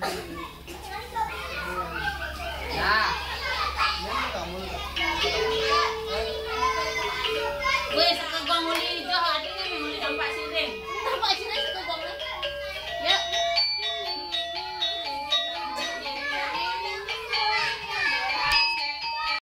Mm-hmm.